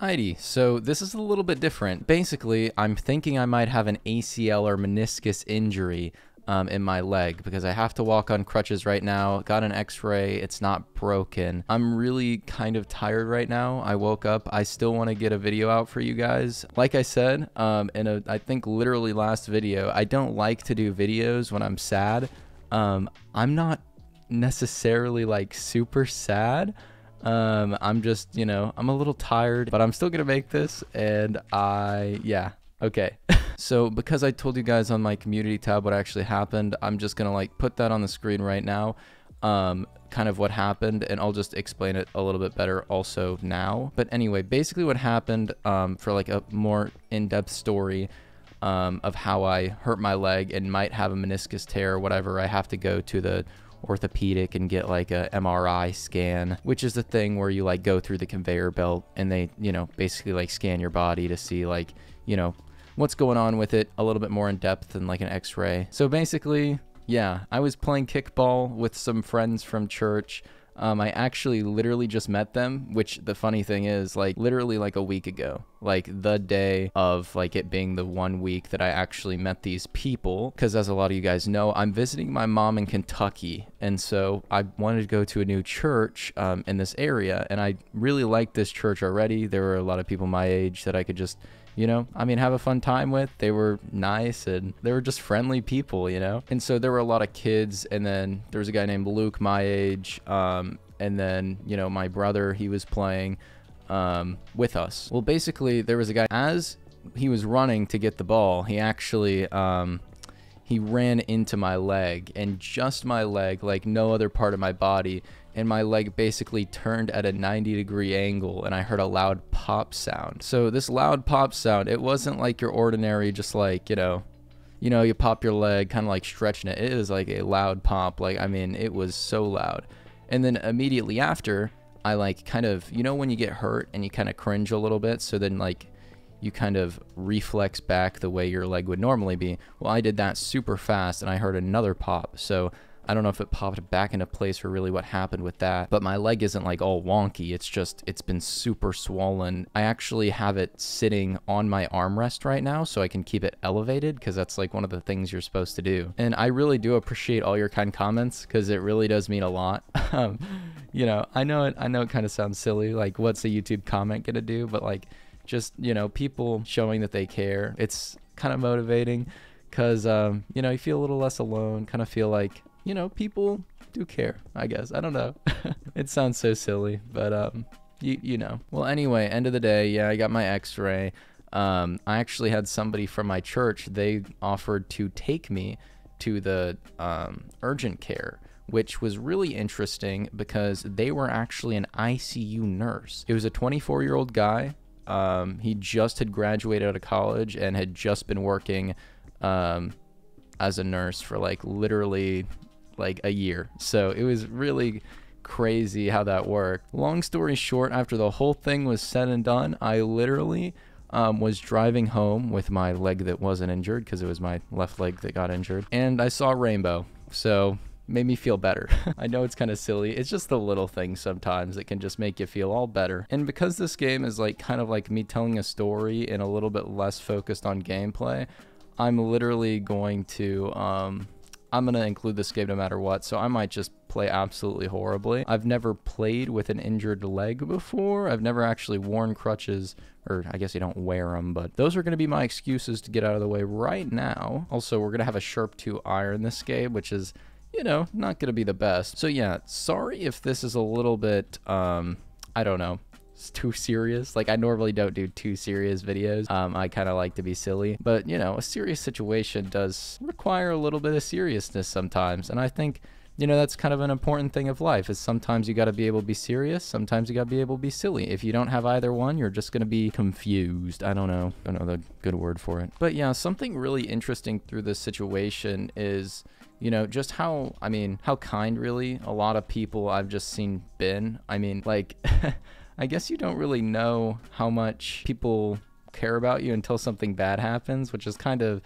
Alrighty, so this is a little bit different. Basically, I'm thinking I might have an ACL or meniscus injury um, in my leg because I have to walk on crutches right now. Got an x ray, it's not broken. I'm really kind of tired right now. I woke up. I still want to get a video out for you guys. Like I said um, in a, I think literally last video, I don't like to do videos when I'm sad. Um, I'm not necessarily like super sad. Um, I'm just, you know, I'm a little tired, but I'm still gonna make this, and I, yeah, okay. so because I told you guys on my community tab what actually happened, I'm just gonna like put that on the screen right now. Um, kind of what happened, and I'll just explain it a little bit better also now. But anyway, basically what happened, um, for like a more in-depth story. Um, of how I hurt my leg and might have a meniscus tear or whatever, I have to go to the orthopedic and get like a MRI scan, which is the thing where you like go through the conveyor belt and they, you know, basically like scan your body to see like, you know, what's going on with it a little bit more in depth than like an x-ray. So basically, yeah, I was playing kickball with some friends from church. Um, I actually literally just met them, which the funny thing is, like, literally like a week ago, like the day of like it being the one week that I actually met these people. Because as a lot of you guys know, I'm visiting my mom in Kentucky, and so I wanted to go to a new church um, in this area, and I really liked this church already. There were a lot of people my age that I could just you know? I mean have a fun time with. They were nice and they were just friendly people you know? And so there were a lot of kids and then there was a guy named luke my age um, and then you know my brother he was playing um, with us. Well basically there was a guy as he was running to get the ball he actually um, he ran into my leg and just my leg like no other part of my body and my leg basically turned at a 90 degree angle and I heard a loud pop sound. So this loud pop sound, it wasn't like your ordinary just like, you know, you know, you pop your leg kind of like stretching it. It was like a loud pop. Like I mean, it was so loud. And then immediately after, I like kind of, you know when you get hurt and you kind of cringe a little bit, so then like you kind of reflex back the way your leg would normally be. Well, I did that super fast and I heard another pop. So I don't know if it popped back into place for really what happened with that, but my leg isn't like all wonky. It's just, it's been super swollen. I actually have it sitting on my armrest right now so I can keep it elevated because that's like one of the things you're supposed to do. And I really do appreciate all your kind comments because it really does mean a lot. um, you know, I know it, I know it kind of sounds silly. Like, what's a YouTube comment gonna do? But like, just, you know, people showing that they care. It's kind of motivating because, um, you know, you feel a little less alone, kind of feel like, you know, people do care, I guess. I don't know. it sounds so silly, but um you you know. Well, anyway, end of the day, yeah, I got my x-ray. Um I actually had somebody from my church, they offered to take me to the um urgent care which was really interesting because they were actually an ICU nurse. It was a 24 year old guy. Um, he just had graduated out of college and had just been working um, as a nurse for like literally like a year. So it was really crazy how that worked. Long story short, after the whole thing was said and done, I literally um, was driving home with my leg that wasn't injured because it was my left leg that got injured, and I saw rainbow. So made me feel better. I know it's kind of silly. It's just the little things sometimes that can just make you feel all better. And because this game is like kind of like me telling a story and a little bit less focused on gameplay, I'm literally going to um, I'm going to include this game no matter what, so I might just play absolutely horribly. I've never played with an injured leg before. I've never actually worn crutches, or I guess you don't wear them, but those are going to be my excuses to get out of the way right now. Also, we're going to have a Sharp 2 iron this game, which is, you know, not going to be the best. So yeah, sorry if this is a little bit, um, I don't know, too serious. Like I normally don't do too serious videos. Um, I kind of like to be silly, but you know, a serious situation does require a little bit of seriousness sometimes, and I think you know that's kind of an important thing of life is sometimes you got to be able to be serious. Sometimes you got to be able to be silly. If you don't have either one you're just going to be confused. I don't know. I don't know the good word for it. But yeah something really interesting through this situation is you know just how i mean how kind really a lot of people i've just seen been. I mean like I guess you don't really know how much people care about you until something bad happens, which is kind of,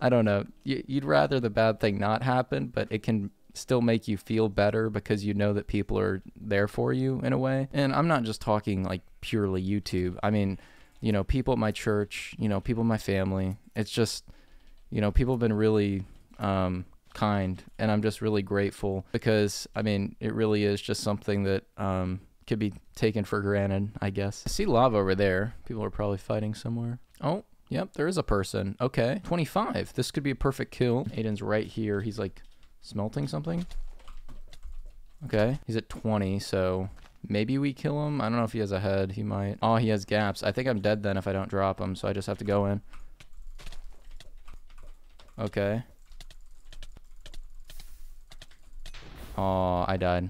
I don't know, you'd rather the bad thing not happen, but it can still make you feel better because you know that people are there for you in a way. And I'm not just talking like purely YouTube. I mean, you know, people at my church, you know, people in my family. It's just, you know, people have been really um, kind, and I'm just really grateful because I mean, it really is just something that um, could be taken for granted, I guess. I see lava over there. People are probably fighting somewhere. Oh, yep, there is a person. Okay, 25. This could be a perfect kill. Aiden's right here. He's like smelting something. Okay, he's at 20, so maybe we kill him. I don't know if he has a head. He might. Oh, he has gaps. I think I'm dead then if I don't drop him, so I just have to go in. Okay. Oh, I died.